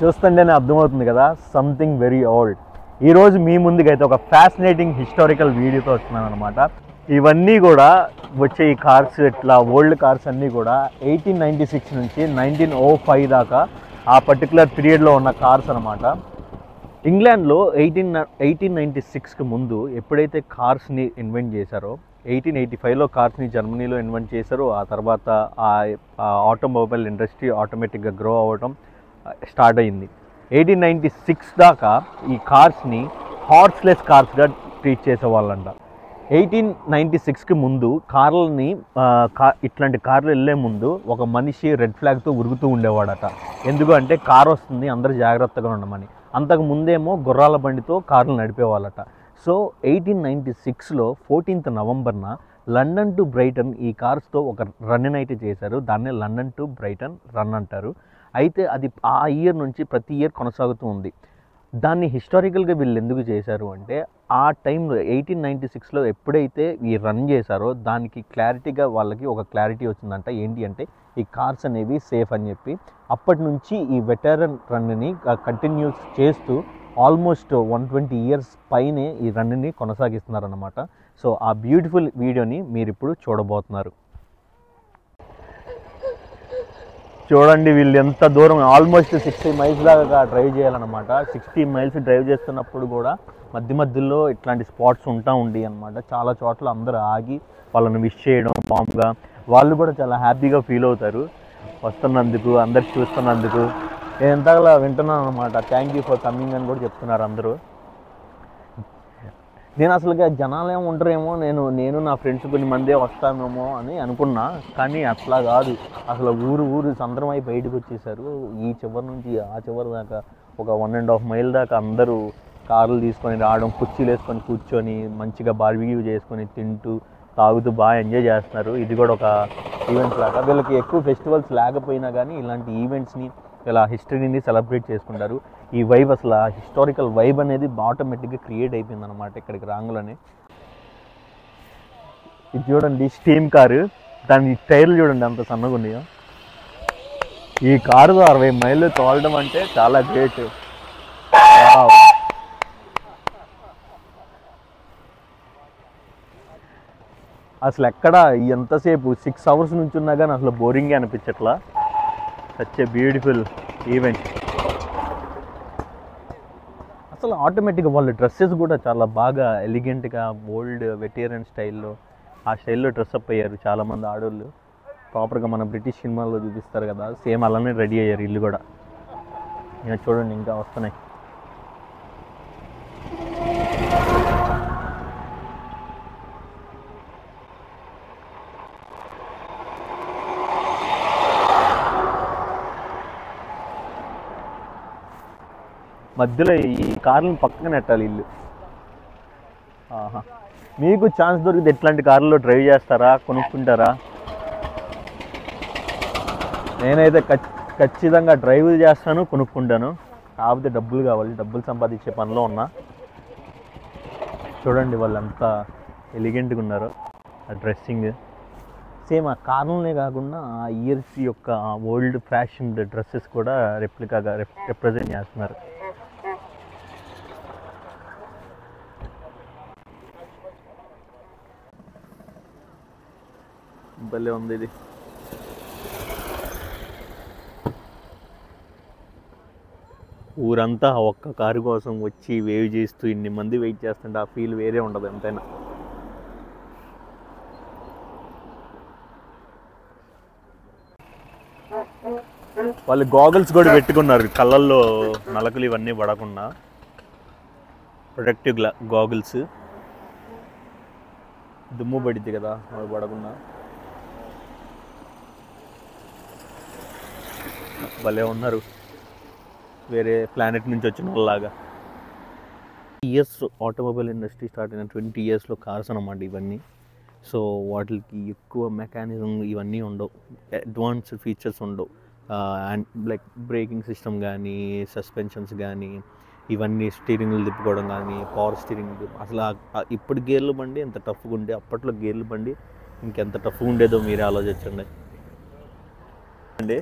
చూస్తుంటేనే అర్థమవుతుంది కదా సంథింగ్ వెరీ ఓల్డ్ ఈరోజు మీ ముందుకైతే ఒక ఫ్యాసినేటింగ్ హిస్టారికల్ వీడియోతో వస్తున్నాను అనమాట ఇవన్నీ కూడా వచ్చే ఈ కార్స్ ఇట్లా ఓల్డ్ కార్స్ అన్నీ కూడా ఎయిటీన్ నైంటీ సిక్స్ నుంచి నైన్టీన్ ఓ ఫైవ్ దాకా ఆ పర్టికులర్ పీరియడ్లో ఉన్న కార్స్ అనమాట ఇంగ్లాండ్లో ఎయిటీన్ ఎయిటీన్ నైంటీ సిక్స్కి ముందు ఎప్పుడైతే కార్స్ని ఇన్వెంట్ చేశారో ఎయిటీన్ ఎయిటీ ఫైవ్లో కార్స్ని జర్మనీలో ఇన్వెంట్ చేశారో ఆ తర్వాత ఆ ఆటోమొబైల్ ఇండస్ట్రీ ఆటోమేటిక్గా గ్రో అవ్వటం స్టార్ట్ అయింది ఎయిటీన్ నైంటీ సిక్స్ దాకా ఈ కార్స్ని హార్స్లెస్ కార్స్గా ట్రీట్ చేసేవాళ్ళంట. ఎయిటీన్ నైంటీ సిక్స్కి ముందు కార్లని కా ఇట్లాంటి కార్లు వెళ్ళే ముందు ఒక మనిషి రెడ్ ఫ్లాగ్తో ఉరుగుతూ ఉండేవాడట. ఎందుకు అంటే కార్ వస్తుంది అందరూ జాగ్రత్తగా ఉండమని. అంతకు ముందేమో గుర్రాల బండితో కార్లు నడిపేవాళ్ళట. సో ఎయిటీన్ నైంటీ సిక్స్లో ఫోర్టీన్త్ నవంబర్న లండన్ టు బ్రైటన్ ఈ కార్స్తో ఒక రన్ అయితే చేశారు. దాన్నే లండన్ టు బ్రైటన్ రన్ అంటారు. అయితే అది ఆ ఇయర్ నుంచి ప్రతి ఇయర్ కొనసాగుతూ ఉంది. దాన్ని హిస్టారికల్గా వీళ్ళు ఎందుకు చేశారు అంటే ఆ టైంలో ఎయిటీన్ నైంటీ సిక్స్లో ఎప్పుడైతే ఈ రన్ చేశారో దానికి క్లారిటీగా వాళ్ళకి ఒక క్లారిటీ వచ్చిందంట. ఏంటి అంటే ఈ కార్స్ అనేవి సేఫ్ అని చెప్పి. అప్పటి నుంచి ఈ వెటరన్ రన్ని కంటిన్యూస్ చేస్తూ ఆల్మోస్ట్ వన్ ట్వంటీ ఇయర్స్ పైనే ఈ రన్ని కొనసాగిస్తున్నారన్నమాట. సో ఆ బ్యూటిఫుల్ వీడియోని మీరు ఇప్పుడు చూడబోతున్నారు. చూడండి వీళ్ళు ఎంత దూరం ఆల్మోస్ట్ సిక్స్టీ మైల్స్ దాకా డ్రైవ్ చేయాలన్నమాట. సిక్స్టీ మైల్స్ డ్రైవ్ చేస్తున్నప్పుడు కూడా మధ్య మధ్యలో ఇట్లాంటి స్పాట్స్ ఉంటా ఉండి అనమాట చాలా చోట్ల అందరూ ఆగి వాళ్ళని విష్ చేయడం మామూలుగా వాళ్ళు కూడా చాలా హ్యాపీగా ఫీల్ అవుతారు. వస్తున్నందుకు అందరు చూస్తున్నందుకు. నేను ఎంతగా వింటున్నాను అనమాట థ్యాంక్ యూ ఫర్ కమింగ్ అని కూడా చెప్తున్నారు అందరూ. నేను అసలుగా జనాలు ఏమో ఉండరేమో నేను నేను నా ఫ్రెండ్స్ కొన్ని మందే వస్తామేమో అని అనుకున్నా కానీ అట్లా కాదు. అసలు ఊరు ఊరు సందరం బయటకు వచ్చేసారు. ఈ చివరి నుంచి ఆ చివరి దాకా ఒక వన్ అండ్ హాఫ్ మైల్ దాకా అందరూ కార్లు తీసుకొని రావడం కుర్చీలు వేసుకొని కూర్చొని మంచిగా బార్బిక్యూ చేసుకొని తింటూ తాగుతూ బాగా ఎంజాయ్ చేస్తున్నారు. ఇది కూడా ఒక ఈవెంట్స్ లాగా. వీళ్ళకి ఎక్కువ ఫెస్టివల్స్ లేకపోయినా కానీ ఇలాంటి ఈవెంట్స్ని ఇలా హిస్టరీని సెలబ్రేట్ చేసుకుంటారు. ఈ వైబ్ అసలు ఆ హిస్టారికల్ వైబ్ అనేది ఆటోమేటిక్గా క్రియేట్ అయిపోయింది అనమాట ఇక్కడికి రాంగులని. ఇది చూడండి స్టీమ్ కారు దాని టైర్లు చూడండి అంత సన్నగా ఉన్నాయో. ఈ కారు అరవై మైళ్ళు తోలడం అంటే చాలా గ్రేట్ అసలు ఎక్కడ ఎంతసేపు సిక్స్ అవర్స్ నుంచి ఉన్నా కానీ అసలు బోరింగే అనిపించట్లా. సచ్ ఏ బ్యూటిఫుల్ ఈవెంట్ అసలు ఆటోమేటిక్గా వాళ్ళ డ్రెస్సెస్ కూడా చాలా బాగా ఎలిగెంట్గా ఓల్డ్ వెటేరియన్ స్టైల్లో ఆ స్టైల్లో డ్రెస్అప్ అయ్యారు చాలామంది ఆడవాళ్ళు ప్రాపర్గా మన బ్రిటిష్ సినిమాల్లో చూపిస్తారు కదా సేమ్ అలానే రెడీ అయ్యారు ఇల్లు కూడా. ఇంకా చూడండి ఇంకా వస్తున్నాయి. మధ్యలో ఈ కార్లను పక్కన నెట్టాలి ఇల్లు. ఆహా. మీకు ఛాన్స్ దొరికితే ఎట్లాంటి కార్లలో డ్రైవ్ చేస్తారా కొనుక్కుంటారా? నేనైతే ఖచ్చితంగా డ్రైవ్ చేస్తాను కొనుక్కుంటాను. కాకపోతే డబ్బులు కావాలి డబ్బులు సంపాదించే పనిలో ఉన్నా. చూడండి వాళ్ళంతా ఎలిగెంట్గా ఉన్నారు ఆ డ్రెస్సింగ్. సేమ్ ఆ కార్లనే కాకుండా ఆ ఇయర్స్ యొక్క ఓల్డ్ ఫ్యాషన్ డ్రెస్సెస్ కూడా రెప్లికాగా రిప్రజెంట్ చేస్తున్నారు. భలే ఉంది ఇది. ఊరంతా ఒక్క కారు కోసం వచ్చి వేవ్ చేస్తూ ఇన్ని మంది వెయిట్ చేస్తుంటే ఆ ఫీల్ వేరే ఉండదు ఎంతైనా. వాళ్ళు గాగుల్స్ కూడా పెట్టుకున్నారు కళ్ళల్లో నలకలు ఇవన్నీ పడకుండా. ప్రొటెక్టివ్ గ్లా గాగుల్స్ దుమ్ము పడిద్ది కదా అవి పడకుండా. భలే ఉన్నారు. వేరే ప్లానెట్ నుంచి వచ్చిన వాళ్ళలాగా. ఇయర్స్ ఆటోమొబైల్ ఇండస్ట్రీ స్టార్ట్ అయిన ట్వంటీ ఇయర్స్లో కార్స్ అనమాట ఇవన్నీ. సో వాటికి ఎక్కువ మెకానిజం ఇవన్నీ ఉండవు. అడ్వాన్స్ ఫీచర్స్ ఉండవు. అండ్ లైక్ బ్రేకింగ్ సిస్టమ్ కానీ సస్పెన్షన్స్ కానీ ఇవన్నీ స్టీరింగ్లు తిప్పుకోవడం కానీ పవర్ స్టీరింగ్ అసలు ఇప్పుడు గేర్లు బండి ఎంత టఫ్గా ఉండే అప్పట్లో గేర్లు బండి ఇంకెంత టఫ్గా ఉండేదో మీరే ఆలోచించండి. అండి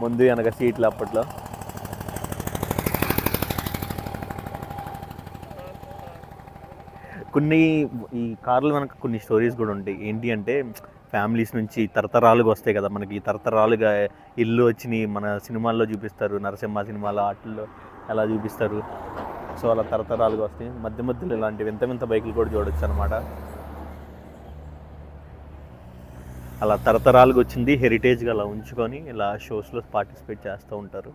ముందు వెనక సీట్లు అప్పట్లో. కొన్ని ఈ కార్లు వెనక కొన్ని స్టోరీస్ కూడా ఉంటాయి. ఏంటి అంటే ఫ్యామిలీస్ నుంచి తరతరాలుగా వస్తాయి కదా మనకి. తరతరాలుగా ఇల్లు వచ్చినాయి మన సినిమాల్లో చూపిస్తారు. నరసింహ సినిమాలో ఆటల్లో ఎలా చూపిస్తారు. సో అలా తరతరాలుగా వస్తాయి. మధ్య మధ్యలో ఇలాంటి వింత వింత బైకులు కూడా చూడొచ్చు అనమాట అలా తరతరాలుగా వచ్చింది హెరిటేజ్గా అలా ఉంచుకొని ఇలా షోస్లో పార్టిసిపేట్ చేస్తూ ఉంటారు.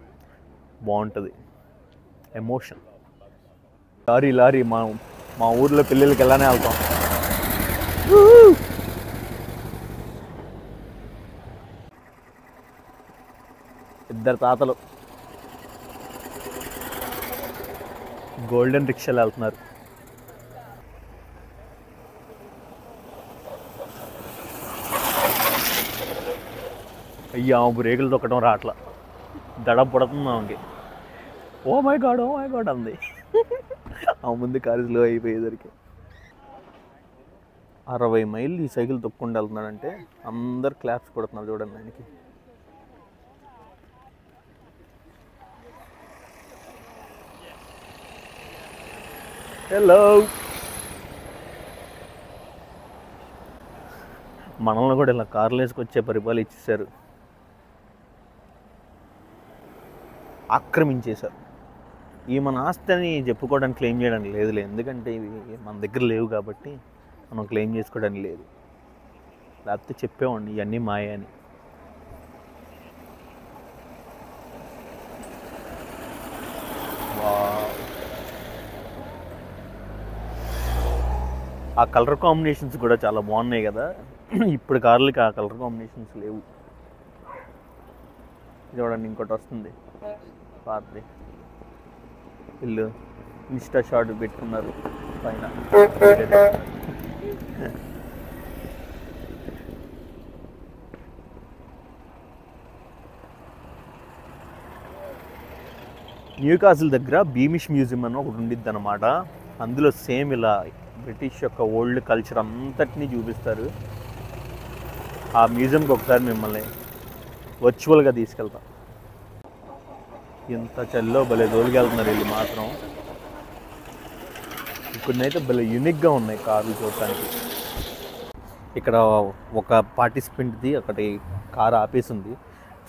బాగుంటుంది. ఎమోషన్ లారీ లారీ మా మా ఊర్లో పిల్లలకి ఎలానే వెళ్తాం. ఇద్దరు తాతలు. గోల్డెన్ రిక్షాలు వెళ్తున్నారు. అయ్యా ఆమె బ్రేకులు తొక్కడం రాట్లా. దడ పుడుతుంది ఆమెకి. Oh my God oh my God అంది. ఆ ముందు కారు స్లో అయిపోయేసరికి. అరవై మైళ్ళు ఈ సైకిల్ తొక్కుండా వెళ్తున్నాడంటే అందరు క్లాప్స్ కొడుతున్నారు చూడండి ఆయనకి. హలో మనల్ని కూడా ఇలా కార్లు వేసుకొచ్చే పరిపాలు ఇచ్చేసారు ఆక్రమించేశారు. ఈ మన ఆస్తిని చెప్పుకోవడానికి క్లెయిమ్ చేయడానికి లేదులే. ఎందుకంటే ఇవి మన దగ్గర లేవు కాబట్టి మనం క్లెయిమ్ చేసుకోవడానికి లేదు. లేకపోతే చెప్పేవాడిని ఇవన్నీ మాయ అని. వావ్. ఆ కలర్ కాంబినేషన్స్ కూడా చాలా బాగున్నాయి కదా. ఇప్పుడు కార్లకి ఆ కలర్ కాంబినేషన్స్ లేవు. చూడండి ఇంకోటి వస్తుంది. పాతది ఇల్లు ఇన్స్టా షార్ట్ పెట్టుకున్నారు పైన. న్యూ కాసిల్ దగ్గర బీమిష్ మ్యూజియం అని ఒకటి ఉండిద్ది అనమాట అందులో సేమ్ ఇలా బ్రిటిష్ యొక్క ఓల్డ్ కల్చర్ అంతటినీ చూపిస్తారు. ఆ మ్యూజియంకి ఒకసారి మిమ్మల్ని వర్చువల్గా తీసుకెళ్తాం. ఇంత చల్లో భలే దోలికెళ్తున్నారు వీళ్ళు మాత్రం. ఇక్కడనైతే భలే యూనిక్గా ఉన్నాయి కార్లు చూడటానికి. ఇక్కడ ఒక పార్టిసిపెంట్ది ఒకటి కార్ ఆపేసింది.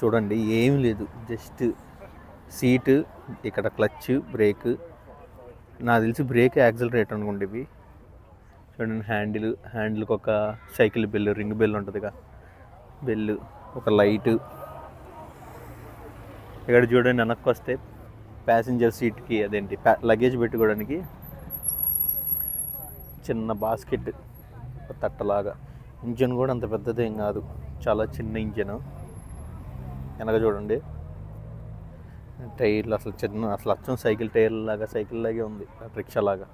చూడండి ఏం లేదు. జస్ట్ సీటు ఇక్కడ క్లచ్ బ్రేక్ నాకు తెలిసి బ్రేక్ యాక్సిలరేట్ అనుకోండి ఇవి. చూడండి హ్యాండిల్ హ్యాండిల్కి ఒక సైకిల్ బెల్ రింగ్ బెల్ ఉంటుందిగా. బెల్ ఒక లైటు ఇక్కడ చూడండి వెనక్కి వస్తే ప్యాసింజర్ సీట్కి అదేంటి లగేజ్ పెట్టుకోవడానికి చిన్న బాస్కెట్ తట్టలాగా. ఇంజన్ కూడా అంత పెద్దదేం కాదు చాలా చిన్న ఇంజన్. వెనక చూడండి. టైర్లు అసలు చిన్న అసలు అచ్చం సైకిల్ టైర్ లాగా సైకిల్ లాగే ఉంది రిక్షా లాగా.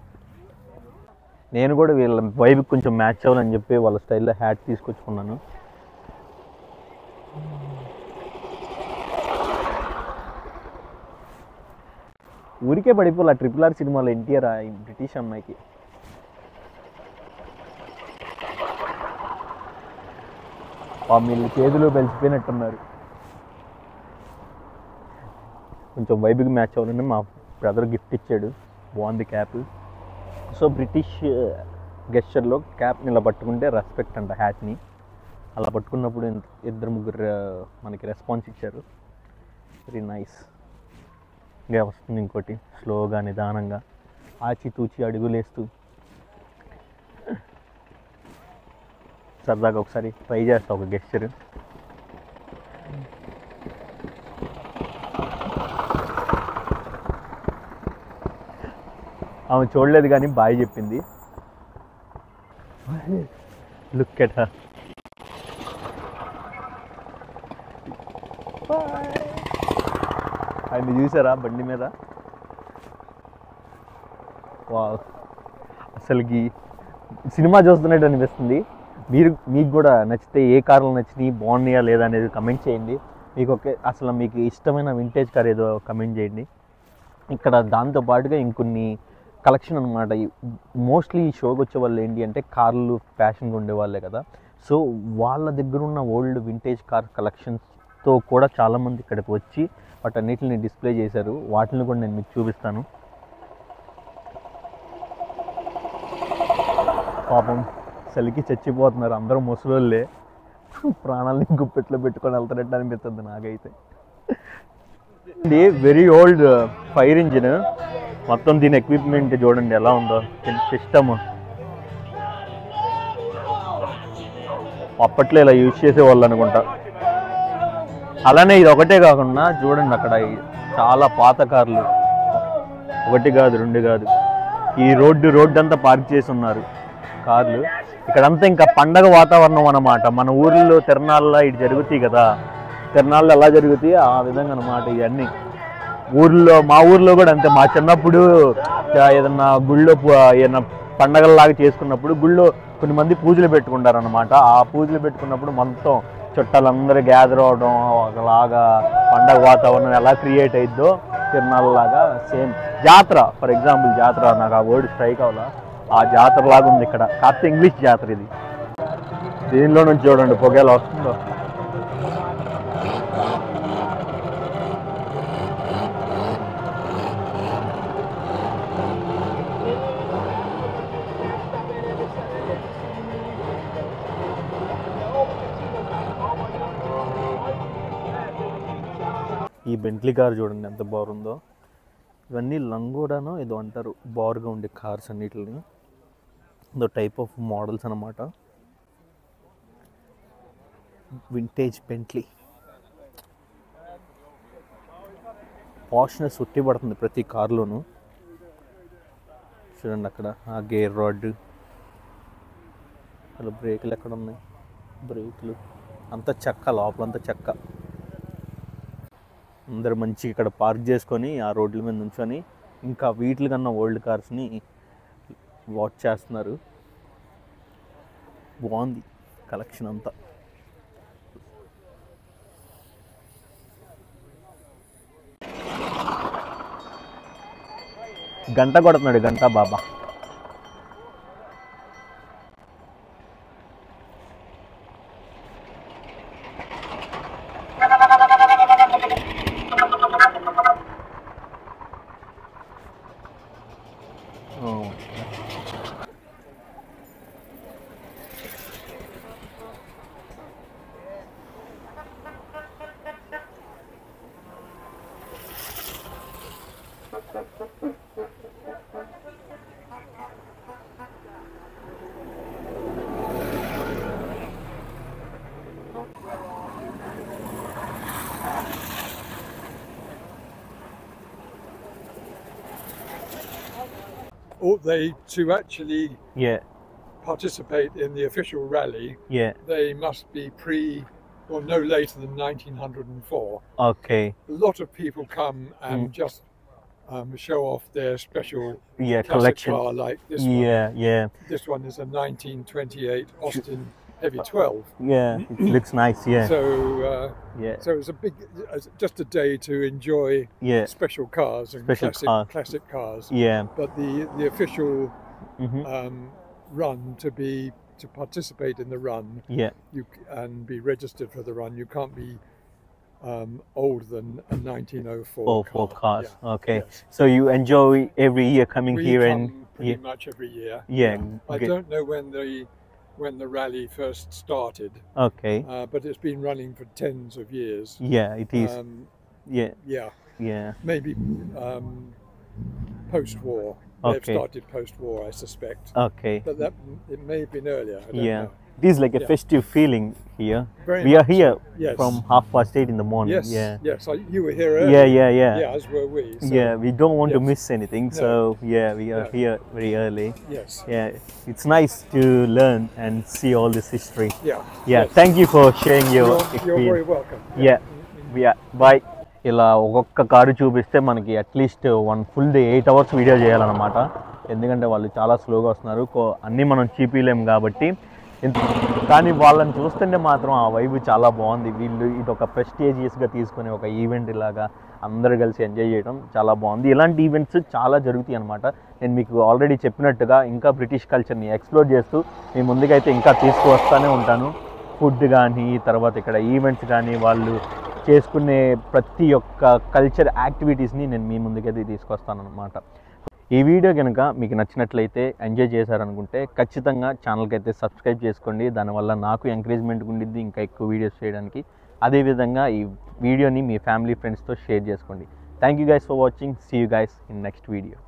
నేను కూడా వీళ్ళ వైబ్కి కొంచెం మ్యాచ్ అవ్వాలని చెప్పి వాళ్ళ స్టైల్లో హ్యాట్ తీసుకొచ్చుకున్నాను. ఊరికే పడిపోలే ట్రిపుల్ ఆర్ సినిమాలో ఎన్టీఆర్ బ్రిటిష్ అమ్మాయికి. వీళ్ళు చేతులు వెలిసిపోయినట్టున్నారు కొంచెం వైబుకి మ్యాచ్ అవ్వాలని మా బ్రదర్ గిఫ్ట్ ఇచ్చాడు. బాగుంది క్యాప్ సో బ్రిటిష్ గెస్చర్లో క్యాప్ని ఇలా పట్టుకుంటే రెస్పెక్ట్ అంట హ్యాట్ని అలా పట్టుకున్నప్పుడు ఇద్దరు ముగ్గురు మనకి రెస్పాన్స్ ఇచ్చారు. వెరీ నైస్ ఇంకా వస్తుంది ఇంకోటి స్లోగా నిదానంగా ఆచితూచి అడుగులేస్తూ. సరదాగా ఒకసారి ట్రై చేస్తా ఒక గెస్చర్. ఆమె చూడలేదు కానీ బాయ్ చెప్పింది. Look at her. ఆయన చూసారా బండి మీద? వా అసలుకి సినిమా చూస్తున్నట్టు అనిపిస్తుంది. మీరు మీకు కూడా నచ్చితే ఏ కార్లు నచ్చినాయి బాగున్నాయా లేదా అనేది కమెంట్ చేయండి. మీకు ఒకే అసలు మీకు ఇష్టమైన వింటేజ్ కార్ ఏదో కమెంట్ చేయండి. ఇక్కడ దాంతో పాటుగా ఇంకొన్ని కలెక్షన్ అనమాట మోస్ట్లీ ఈ షోకి వచ్చే వాళ్ళు ఏంటి అంటే కార్లు ఫ్యాషన్గా ఉండేవాళ్ళే కదా. సో వాళ్ళ దగ్గర ఉన్న ఓల్డ్ వింటేజ్ కార్ కలెక్షన్స్తో కూడా చాలామంది ఇక్కడికి వచ్చి వాటన్నిటిని డిస్ప్లే చేశారు. వాటిని కూడా నేను మీకు చూపిస్తాను. పాపం చలికి చచ్చిపోతున్నారు అందరూ ముసలోళ్ళే. ప్రాణాలని గుప్పెట్లో పెట్టుకొని వెళ్తారంటే అనిపిస్తుంది నాకైతే. ఇది వెరీ ఓల్డ్ ఫైర్ ఇంజిన్ మొత్తం దీని ఎక్విప్మెంట్ చూడండి ఎలా ఉందో. సిస్టమ్ అప్పట్లో ఇలా యూజ్ చేసేవాళ్ళు అనుకుంటా. అలానే ఇది ఒకటే కాకుండా చూడండి అక్కడ చాలా పాత కార్లు. ఒకటి కాదు రెండు కాదు. ఈ రోడ్డు రోడ్డు అంతా పార్క్ చేసి ఉన్నారు కార్లు. ఇక్కడంతా ఇంకా పండగ వాతావరణం అన్నమాట. మన ఊర్లో తిరణాల్లో ఇటు జరుగుతాయి కదా. తిరణాల్లో ఎలా జరుగుతాయి? ఆ విధంగా అన్నమాట ఇవన్నీ. ఊర్లో మా ఊర్లో కూడా అంతే. మా చిన్నప్పుడు ఏదన్నా గుళ్ళో పు- ఏదన్నా పండగల్లాగా చేసుకున్నప్పుడు గుళ్ళో కొన్ని మంది పూజలు పెట్టుకుంటారు అనమాట ఆ పూజలు పెట్టుకున్నప్పుడు మొత్తం చుట్టాలందరూ గ్యాదర్ అవడం ఒకలాగా పండగ వాతావరణం ఎలా క్రియేట్ అయిద్దో తిరునాళ్ళలాగా సేమ్ జాతర ఫర్ ఎగ్జాంపుల్ జాతర నాకు ఆ వర్డ్ స్ట్రైక్ అవ్వాల? ఆ జాతర లాగా ఉంది ఇక్కడ. కాస్త ఇంగ్లీష్ జాతర ఇది. దీనిలో నుంచి చూడండి పొగేలా వస్తుందో. ఈ బెంట్లీ కార్ చూడండి ఎంత బాగుందో. ఇవన్నీ లంగోడానో ఏదో అంటారు. బారుగా ఉండే కార్స్ అన్నిటిని. ఇదో టైప్ ఆఫ్ మోడల్స్ అన్నమాట. వింటేజ్ బెంట్లీ పాష్నెస్ ఉట్టి పడుతుంది ప్రతి కార్లోనూ. చూడండి అక్కడ. ఆ గేర్ రాడ్ అసలు బ్రేకులు ఎక్కడ ఉన్నాయి బ్రేకులు. అంత చెక్క లోపలంతా చెక్క. అందరు మంచి ఇక్కడ పార్క్ చేసుకొని ఆ రోడ్ల మీద నుంచొని ఇంకా వీటి కన్నా ఓల్డ్ కార్స్ని వాచ్ చేస్తున్నారు. బాగుంది కలెక్షన్ అంతా. గంట కొడుతున్నాడు గంట బాబా. Or they to actually Yeah, participate in the official rally, yeah, they must be pre or no later than 1904. okay. A lot of people come and Mm. just um, show off their special Yeah, collection. car like this one. Yeah, yeah, This one is a 1928 Austin Heavy 12. yeah. It looks nice. Yeah, So, uh, yeah, so it's a big, just a day to enjoy yeah, special cars and Special classic, car. classic cars. yeah. But the the official hmm um, run to be to participate in the run Yeah, you and be registered for the run you can't be um, older than a 1904 oh, car. cars. Yeah. Okay. Yes. So you enjoy every year coming we here and pretty yeah, much every year yeah. I good. don't know when the when the rally first started Okay. uh, but it's been running for tens of years Yeah, it is. um, yeah, yeah yeah. maybe um, post-war Okay. they've started post-war I suspect Okay. but that it may have been earlier I don't Yeah. know. It is like a Yeah. festive feeling here. Very we are much so. here Yes. from half past eight in the morning. Yes. Yeah. Yes. I, you were here earlier. Yeah, yeah, yeah. Yeah, as were we. So, yeah, we don't want to yes. miss anything, No. so yeah, we are No. here very early. Yes. Yeah, it's nice to learn and see all this history. Yeah. Yeah, Yes. thank you for sharing your You're, you're very experience. welcome. Yeah, yeah, bye. ఇలా ఒక్కొక్క car చూపిస్తే మనకి at least one full day eight hours video చేయాలన్నమాట ఎందుకంటే వాళ్ళు చాలా స్లోగా వస్తున్నారు కో- అన్నీ మనం చూపించలేము కాబట్టి ఇంత- కానీ వాళ్ళని చూస్తుంటే మాత్రం ఆ వైబ్ చాలా బాగుంది. వీళ్ళు ఇది ఒక ప్రెస్టేజియస్గా తీసుకునే ఒక ఈవెంట్ ఇలాగా అందరు కలిసి ఎంజాయ్ చేయడం చాలా బాగుంది. ఇలాంటి ఈవెంట్స్ చాలా జరుగుతాయి అనమాట నేను మీకు ఆల్రెడీ చెప్పినట్టుగా ఇంకా బ్రిటిష్ కల్చర్ని ఎక్స్ప్లోర్ చేస్తూ మీ ముందుకైతే ఇంకా తీసుకువస్తూనే ఉంటాను. ఫుడ్ కానీ తర్వాత ఇక్కడ ఈవెంట్స్ కానీ వాళ్ళు చేసుకునే ప్రతి ఒక్క కల్చర్ యాక్టివిటీస్ని నేను మీ ముందుకైతే తీసుకొస్తాను అనమాట ఈ వీడియో కనుక మీకు నచ్చినట్లయితే ఎంజాయ్ చేశారనుకుంటే ఖచ్చితంగా ఛానల్కి అయితే సబ్స్క్రైబ్ చేసుకోండి. దానివల్ల నాకు ఎంకరేజ్మెంట్ ఉండిద్ది ఇంకా ఎక్కువ వీడియోస్ చేయడానికి. అదేవిధంగా ఈ వీడియోని మీ ఫ్యామిలీ ఫ్రెండ్స్తో షేర్ చేసుకోండి. Thank you guys for watching see you guys in next video